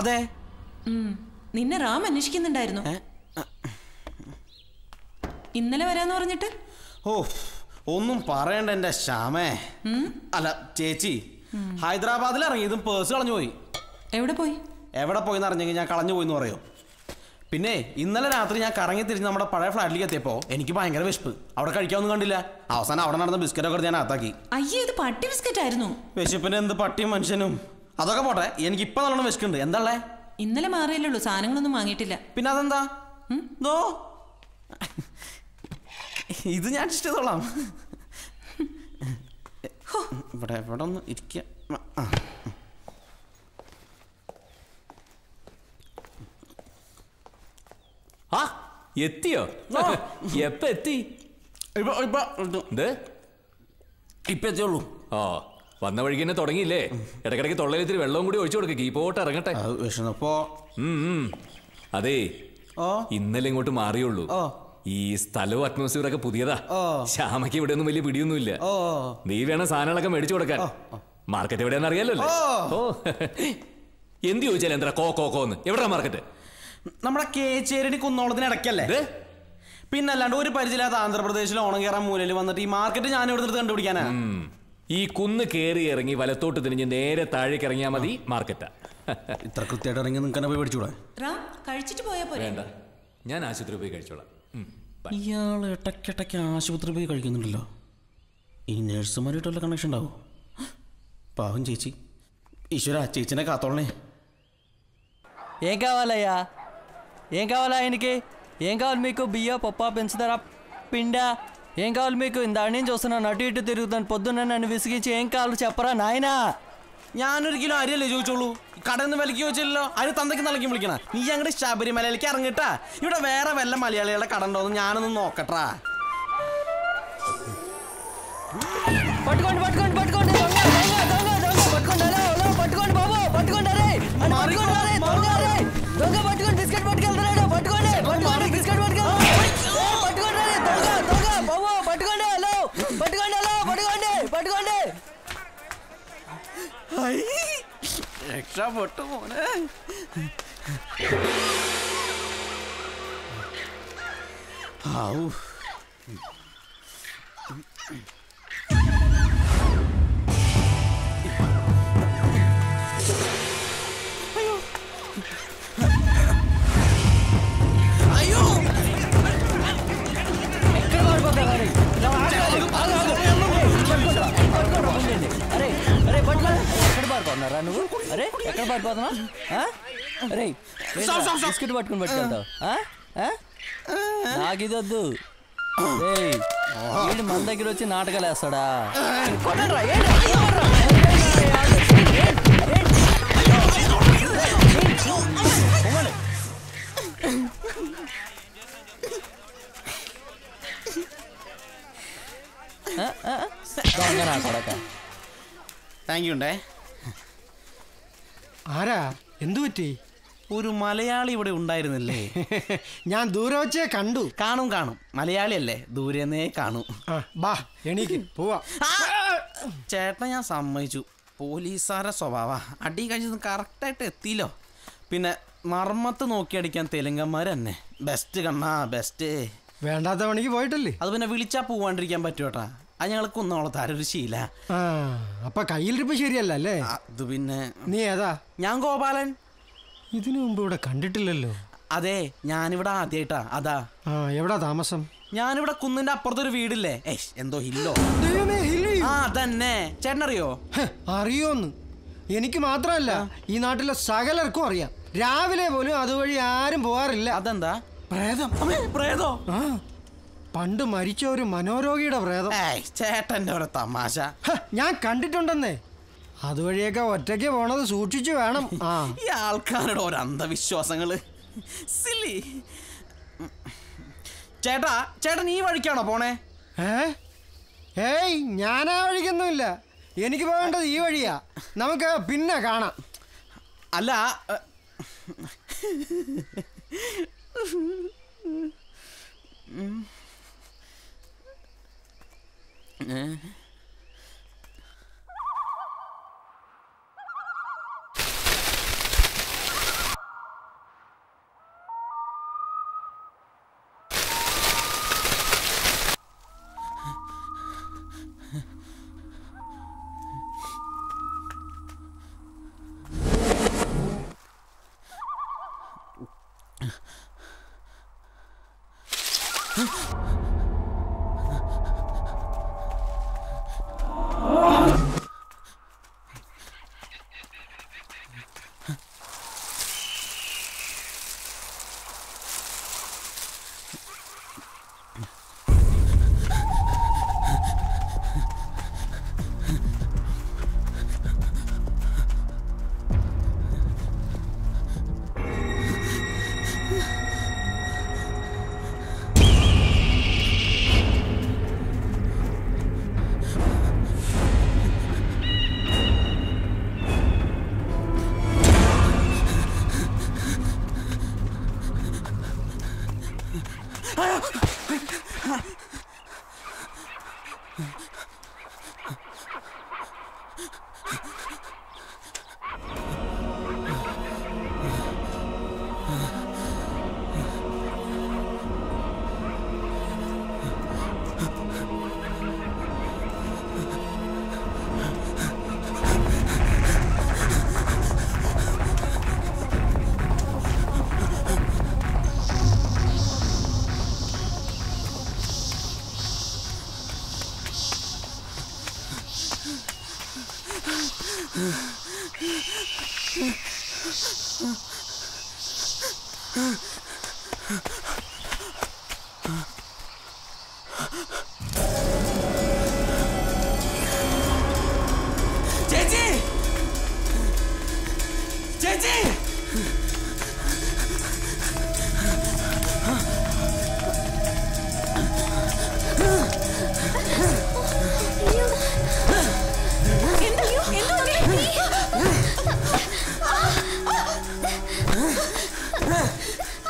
അതെ. നിന്നെ റാം അന്വേഷിക്കുന്നുണ്ടായിരുന്നു. ഇന്നലെ വരാന്ന് പറഞ്ഞിട്ട്? ഓ ഒന്നും പറയണ്ട എന്റെ ശ്യാമേ. അല്ല ചേച്ചി ഹൈദരാബാദിൽ ഇറങ്ങിയതും പേഴ്സ് കളഞ്ഞു പോയി. എവിടെ പോയി? എവിടെ പോയി അറിഞ്ഞെങ്കിൽ ഞാൻ കളഞ്ഞു പോയി എന്ന് പറയോ. പിന്നെ ഇന്നലെ രാത്രി ഞാൻ കറങ്ങി തിരിഞ്ഞ് നമ്മുടെ പഴയ ഫ്ലാറ്റിലേക്ക് എത്തിയപ്പോൾ എനിക്ക് ഭയങ്കര വിശപ്പ്. അവിടെ കഴിക്കാമൊന്നും കണ്ടില്ല. അവസാനം അവിടെ നടന്ന ബിസ്ക്കറ്റൊക്കെ ഒക്കെ ഞാൻ അകത്താക്കി. അയ്യേ ഇത് പട്ടി ബിസ്ക്കറ്റ് ആയിരുന്നു വിശപ്പിന് എന്ത് പട്ടിയും മനുഷ്യനും? അതൊക്കെ പോട്ടെ എനിക്ക് ഇപ്പൊ നല്ലോണം വിശക്കുന്നുണ്ട്. എന്താ ഇന്നലെ മാറിയല്ലേ ഉള്ളൂ സാധനങ്ങളൊന്നും വാങ്ങിയിട്ടില്ല. പിന്നെ അതെന്താ? ദോ. ഇത് ഞാൻ ഇഷ്ടത്തോളാം ഇവിടെ ഇവിടെ ഒന്ന് ഇരിക്ക. ആ. എത്തിയോ? എപ്പ എത്തി? ഇപ്പൊ ഇപ്പൊ ഇപ്പൊ എത്തിയുള്ളൂ. ഓ വന്ന വഴിക്ക് തന്നെ തുടങ്ങിയില്ലേ? ഇടക്കിടക്ക് തൊള്ളയിലിത്തിരി വെള്ളവും കൂടി ഒഴിച്ചു കൊടുക്കുക കീപ്പോട്ട് ഇറങ്ങട്ടെ. ഉം. അതേ ഇന്നലെ ഇങ്ങോട്ട് മാറിയുള്ളൂ. ഈ സ്ഥലവും അറ്റ്മോസ്ഫിയർ ഒക്കെ പുതിയതാ. ശ്യാമയ്ക്ക് ഇവിടെ ഒന്നും വലിയ പിടിയൊന്നുമില്ല. നീ വേണം സാധനങ്ങളൊക്കെ മേടിച്ചു കൊടുക്കാൻ. മാർക്കറ്റ് എവിടെയാന്ന് അറിയാലോ ഓ. എന്ത് ചോദിച്ചാൽ എന്താ കോ കോ കോന്ന് എവിടെ മാർക്കറ്റ് നമ്മുടെ കേച്ചേരിന് കുന്നോളത്തിന് ഇടയ്ക്കല്ലേ? പിന്നെ അല്ലാണ്ട് ഒരു പരിചയമില്ലാത്ത ആന്ധ്രാപ്രദേശിൽ ഓണം കയറാൻ മൂലയിൽ വന്നിട്ട് ഈ മാർക്കറ്റ് ഞാൻ ഇവിടെ നിന്ന് കണ്ടുപിടിക്കാനാ ഈ കുന്ന് കയറി ഇറങ്ങി വലത്തോട്ട് തിരിഞ്ഞ് നേരെ താഴേക്ക് ഇറങ്ങിയാൽ മതി മാർക്കറ്റാ ഇത്ര കൃത്യമായിട്ട് ഇറങ്ങി നിങ്ങൾക്ക് പോയി പഠിച്ചൂടെ റാം കഴിച്ചിട്ട് പോയാ പോരെ വേണ്ട ഞാൻ ആശുപത്രി പോയി കഴിച്ചോളാം ഉം. ഇയാൾ ഇടയ്ക്കിടയ്ക്ക് ആശുപത്രി പോയി കഴിക്കുന്നുണ്ടല്ലോ ഈ നഴ്സുമാരായിട്ട് വല്ല കണക്ഷൻ ഉണ്ടാവും പാവം ചേച്ചി ഈശ്വര ചേച്ചിനെ കാത്തോളണേ ఏం కావాలయ్యా ఏం కావాలా ఆయనకి ఏం కావాలి మీకు బియ్య పప్ప పెంచుతారా పిండా ఏం కావాలి మీకు ఇందాడి నుంచి వస్తున్నాను అటు ఇటు తిరుగుతాను పొద్దున్న నన్ను విసిగించి ఏం కావాలి చెప్పరా నాయనా ഞാനൊരു കിലോ അരിയല്ലേ ചോദിച്ചോളൂ കടയിൽ നിന്ന് വിലക്ക് ചോദിച്ചില്ലല്ലോ അതിന് തന്തയ്ക്ക് നിലയ്ക്ക് വിളിക്കണ നീ ഞങ്ങളുടെ ശബരിമലയിലേക്ക് ഇറങ്ങിട്ടാ ഇവിടെ വേറെ വല്ല മലയാളികളുടെ കട ഉണ്ടോ എന്ന് ഞാനൊന്ന് നോക്കട്ടാ രക്ഷപ്പെട്ടു മോനെ ഔ. పోదామా? రే బిస్కెట్ పట్టుకుని పట్టుకెళ్తావు? వద్దు. వీడు మన దగ్గర వచ్చి నాటకాలు వేస్తాడా? దొంగ నా కొడక. థ్యాంక్ యూ ఉండే. ആരാ? എന്തു പറ്റി? ഒരു മലയാളി ഇവിടെ ഉണ്ടായിരുന്നില്ലേ? ഞാൻ ദൂരെ വെച്ചേ കണ്ടു. കാണും കാണും. മലയാളിയല്ലേ? ദൂരെന്നേ കാണും. ബാ എണീക്ക്. പോവാ. ചേട്ടൻ ഞാൻ സമ്മതിച്ചു. പോലീസുകാരെ സ്വഭാവ. അടി കഴിച്ചത് കറക്റ്റായിട്ട് എത്തിയില്ലോ. പിന്നെ മർമ്മത്ത് നോക്കി അടിക്കാൻ തെലുങ്കന്മാർ തന്നെ ബെസ്റ്റ് കണ്ണാ ബെസ്റ്റ് വേണ്ടാത്ത പണിക്ക് പോയിട്ടല്ലേ? അത് പിന്നെ വിളിച്ചാ പോവാണ്ടിരിക്കാൻ പറ്റുമോട്ടാ അത് ഞങ്ങൾ കുന്നോളത്താരൊരു ശീല. അപ്പൊ കയ്യിലിരിപ്പ് ശരിയല്ല അല്ലേ? അത് പിന്നെ നീ ഏതാ? ഞാൻ ഗോപാലൻ. ഇതിനു മുമ്പ് ഇവിടെ കണ്ടിട്ടില്ലല്ലോ. അതെ ഞാനിവിടെ ആദ്യമായിട്ടാ അതാ. എവിടാ താമസം? ഞാനിവിടെ കുന്നിന്റെ അപ്പുറത്തൊരു വീടില്ലേ? എന്തോ ഹില്ലോ. ആ തന്നെ ചേട്ടനറിയോ? അറിയോന്ന്. എനിക്ക് മാത്രമല്ല ഈ നാട്ടിലെ സകലർക്കും അറിയാം. രാവിലെ പോലും അതുവഴി ആരും പോവാറില്ല അതെന്താ? പ്രേതം. പ്രേതോ? പണ്ട് മരിച്ച ഒരു മനോരോഗിയുടെ പ്രേതം. ചേട്ടന്റെ ചേട്ടന്റെ ഒരു തമാശ. ഞാൻ കണ്ടിട്ടുണ്ടെന്നേ. അതുവഴിയൊക്കെ ഒറ്റയ്ക്ക് പോണത് സൂക്ഷിച്ചു വേണം. ആ. ഈ ആൾക്കാരുടെ ഒരു അന്ധവിശ്വാസങ്ങൾ. സില്ലി. ചേട്ടാ ചേട്ടൻ ഈ വഴിക്കാണോ പോണേ? ഏ? ഏയ് ഞാനാ വഴിക്കൊന്നുമില്ല. എനിക്ക് പോകേണ്ടത് ഈ വഴിയാ. നമുക്ക് പിന്നെ കാണാം. അല്ല Huh? ഏ? ചേച്ചി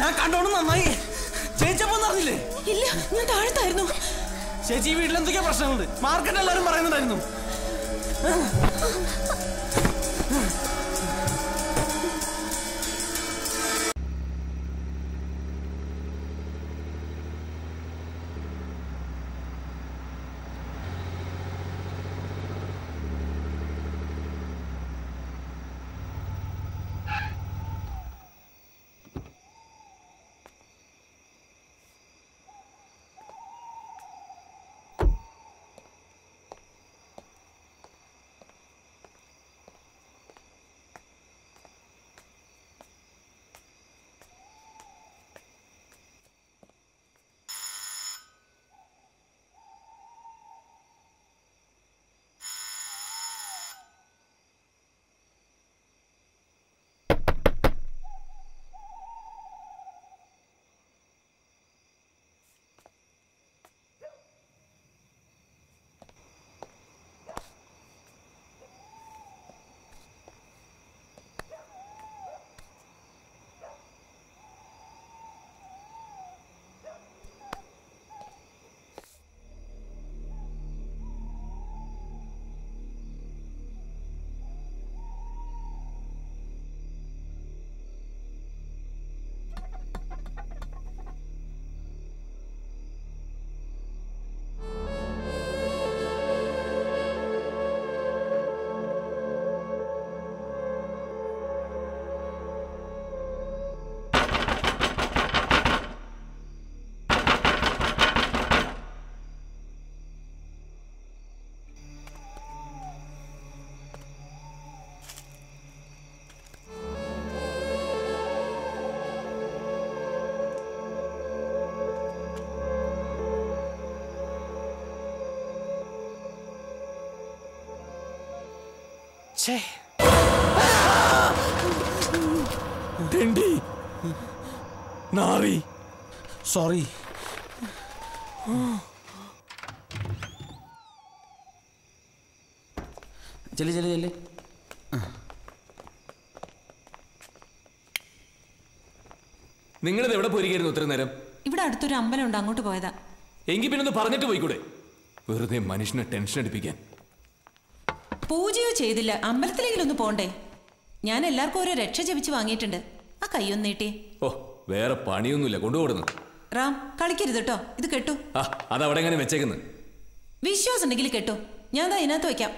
ഞാൻ കണ്ടോണം നന്നായി. ചേച്ചി അപ്പൊ അറിഞ്ഞില്ലേ? ഇല്ല ഞാൻ താഴത്തായിരുന്നു. ചേച്ചി വീട്ടിൽ എന്തൊക്കെയാ പ്രശ്നങ്ങളുണ്ട്? മാർക്കറ്റ് എല്ലാവരും പറയുന്നുണ്ടായിരുന്നു നാറി. സോറി. ചെല്ലി ചെല്ലി ചെല്ലി. നിങ്ങളിത് എവിടെ പോയിരിക്കുന്നു ഇത്രയും നേരം? ഇവിടെ അടുത്തൊരു അമ്പലമുണ്ട് അങ്ങോട്ട് പോയതാ. എങ്കിൽ പിന്നെ ഒന്ന് പറഞ്ഞിട്ട് പോയിക്കൂടെ? വെറുതെ മനുഷ്യനെ ടെൻഷൻ അടിപ്പിക്കാൻ. പൂജയോ ചെയ്തില്ല. അമ്പലത്തിലെങ്കിലും ഒന്ന് പോണ്ടേ? ഞാൻ എല്ലാവർക്കും ഒരു രക്ഷ ജപിച്ച് വാങ്ങിയിട്ടുണ്ട്. ആ കൈയൊന്ന് നീട്ടി. ഓ വേറെ പണിയൊന്നുമില്ല. കൊണ്ടുപോകുന്നു റാം കളിക്കരുത് കേട്ടോ ഇത് കെട്ടു. അതവിടെ എങ്ങനെ വെച്ചേക്കുന്നു? വിശ്വാസം ഉണ്ടെങ്കിൽ കെട്ടു. ഞാൻ ദാ ഇതിനകത്ത് വെക്കാം.